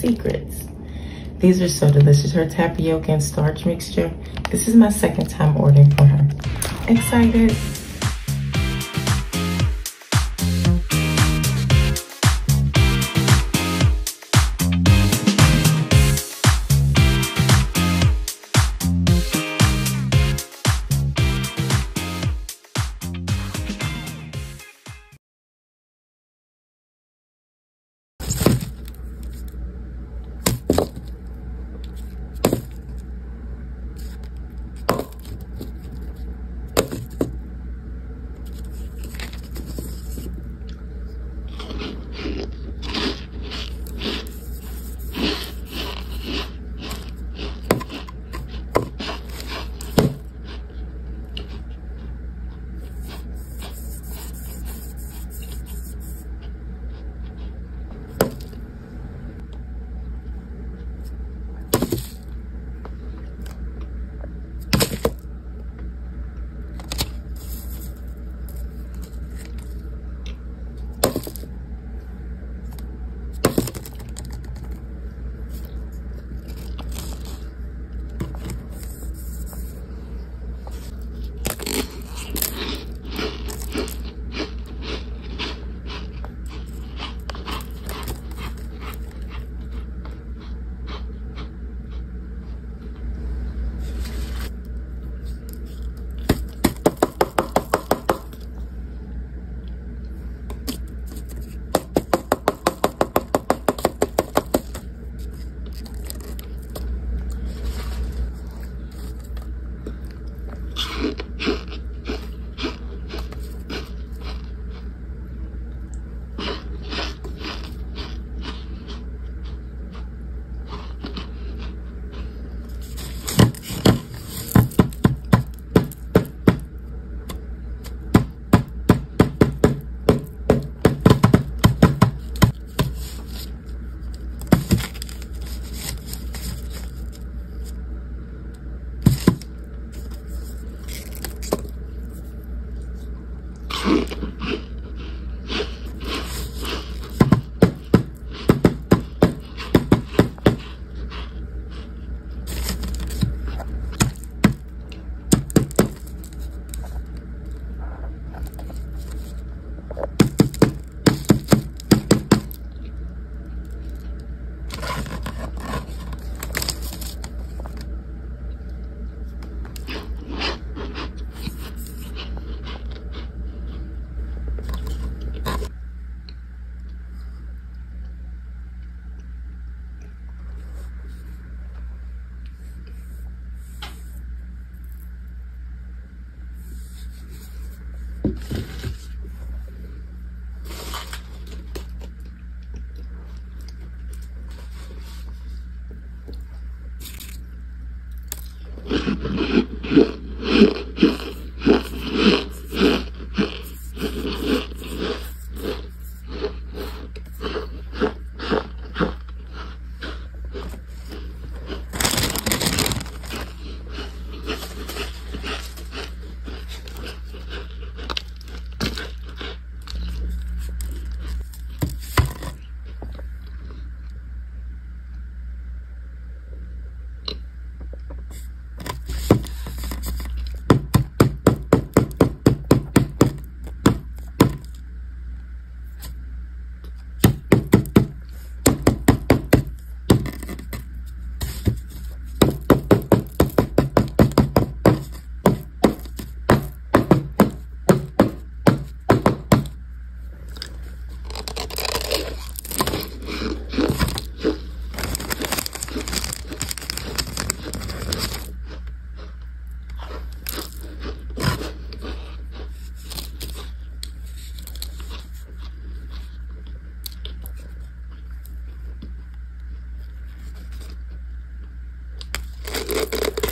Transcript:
secrets. These are so delicious. Her tapioca and starch mixture. This is my second time ordering for her. Excited. Mm-hmm. thank